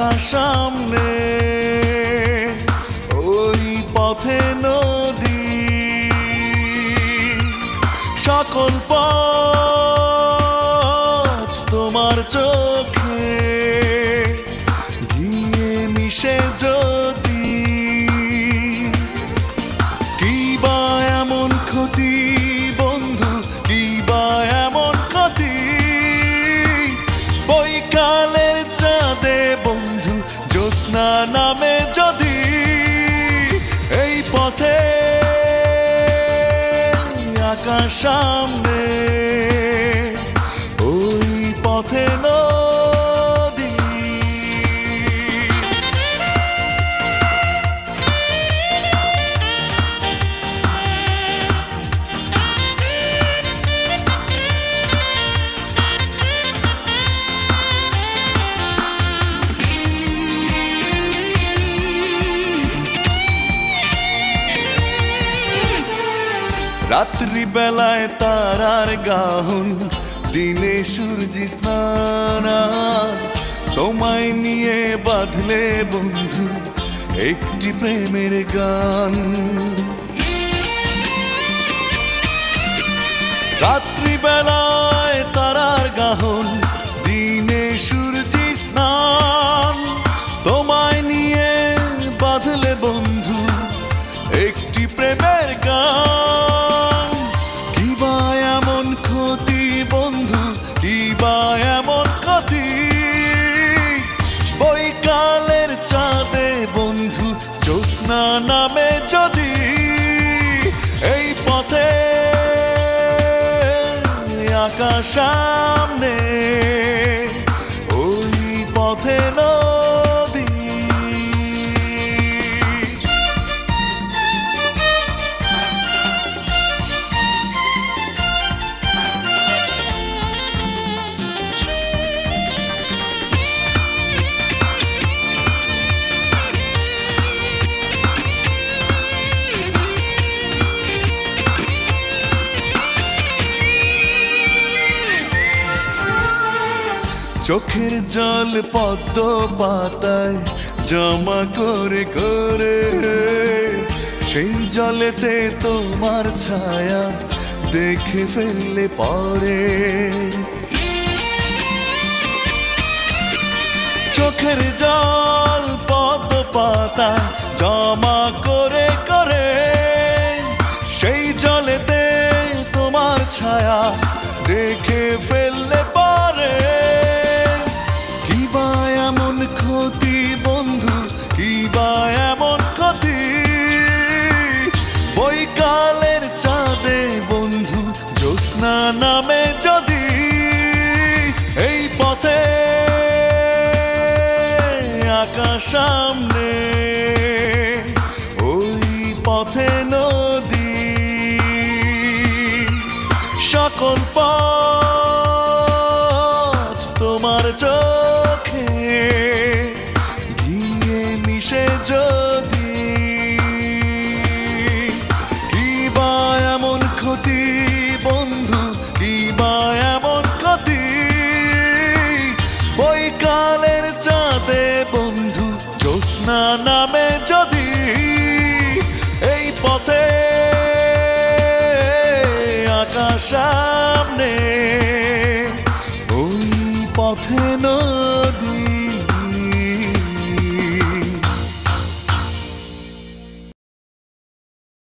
আকাশ সামনে ওই পথে নদী। সকল পথ তোমার চোখে গিয়ে মিশে যদি জ্যোৎস্না নামে যদি এই পথে আকাশ সামনে ওই পথে নদী রাত্রি বেলায় তারার গাহন, দিনে সূর্যি স্নান। তোমায় নিয়ে বাঁধলে বন্ধু, একটি প্রেমের গান। রাত্রি জ্যোৎস্না নামে যদি এই পথে আকাশ চোখের জল পদ্ম পাতায় জমা করে করে। সেই জলেতে তোমার ছায়া দেখে ফেললে পরে। চোখের জল পদ্ম পাতা জমা করে করে। সেই জলেতে তোমার ছায়া দেখে ফেললে জ্যোৎস্না নামে যদি এই পথে আকাশ সামনে, ওই পথে নদী, সকল পথ তোমার চোখে গিয়ে মিশে যদি জ্যোৎস্না নামে যদি এই পথে আকাশ সামনে ওই পথে নয়